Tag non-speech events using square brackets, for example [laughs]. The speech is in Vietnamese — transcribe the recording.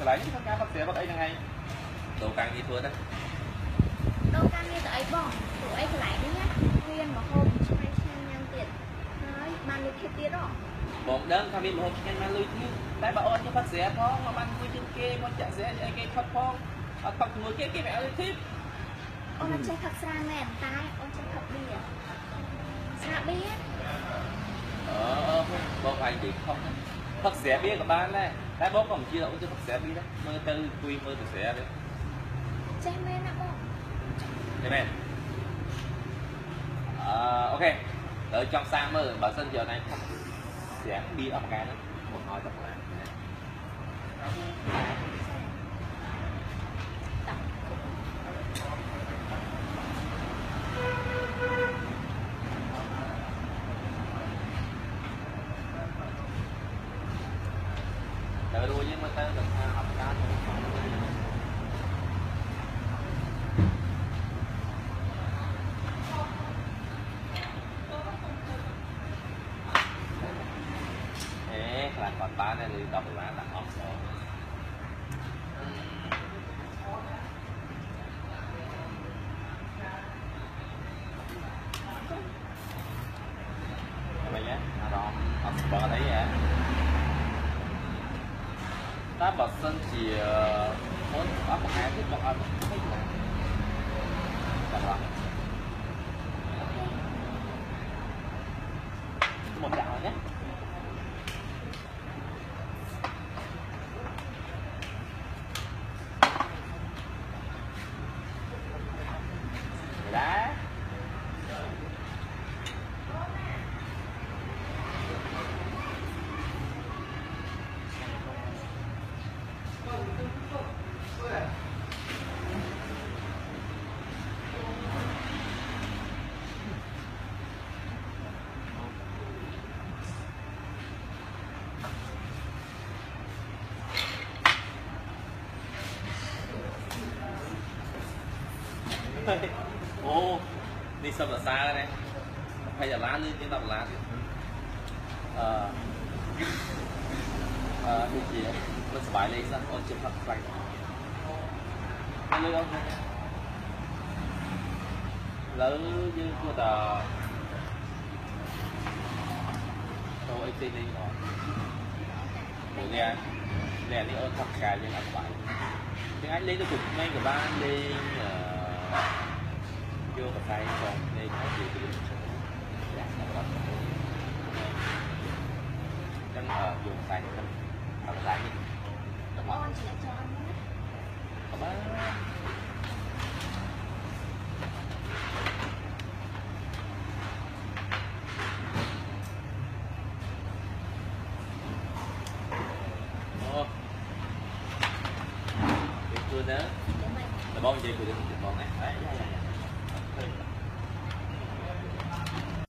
កន្លែងធ្វើការផឹកស្រាផឹកអីហ្នឹងឯងដូរការងារធ្វើទៅដូរការងារទៅអីបងព្រោះអីកន្លែងនេះណាមានមហូបឆ្ងាញ់ឆ្ងាញ់ញ៉ាំទៀតហើយបានលុយទៀតទៀតហ៎បងដឹងថាមានមហូបឆ្ងាញ់បានលុយទៀតតែបើអូនយកផឹកស្រាផងមកបានមួយជាងគេមកចាក់ស្រាអីគេផឹកផងអត់ផឹកជាមួយគេគេមិនឲ្យលុយទៀតអូនអត់ចេះផឹកស្រាមែនតែអូនចេះផឹកបៀស្រាបៀអឺបងឯងនិយាយខុសណា thật sẽ biết của bạn này. Cái bốc còn chia đâu chứ thật sẽ biết đấy. Mơ tư quy mơ từ sẽ đấy. Chơi mê nặng không chơi mê à, ok. Đợi trong xa mơ bản thân giờ này. Thật sẽ biết ở một cái đó. Một hồi tập lại đợi đua với mới tới được học cá thế là còn ba này thì đọc là là học rồi. Hãy subscribe cho kênh Ghiền Mì Gõ Để không bỏ lỡ những video hấp dẫn ta bật sân chỉ muốn bắt một hai thích bọn anh. Thích là Được một đạo nhé. Đấy. [laughs] ô đi sâm là xa đây này. Hay là lá lên tiếng đọc lá thì ờ. Ờ thì chị đấy mình sẽ bài lên ra ôn chụp thật lạnh lên không lớn như cô tờ. Tôi ấy tin đi rồi. Ủa nghe. Nè đi ơn thật cả nhưng là bài tiếng anh lên được cục ngay của ba lên ờ, vô cà phê còn đây có gì thì dạ nó có chân ở vô cà phê chân ở cà phê đúng không? Ôn chỉ là cho ăn nhé Cảm ơn. Ồ. Đi là bao nhiêu tiền? được con này. Đấy, dạ, dạ, dạ.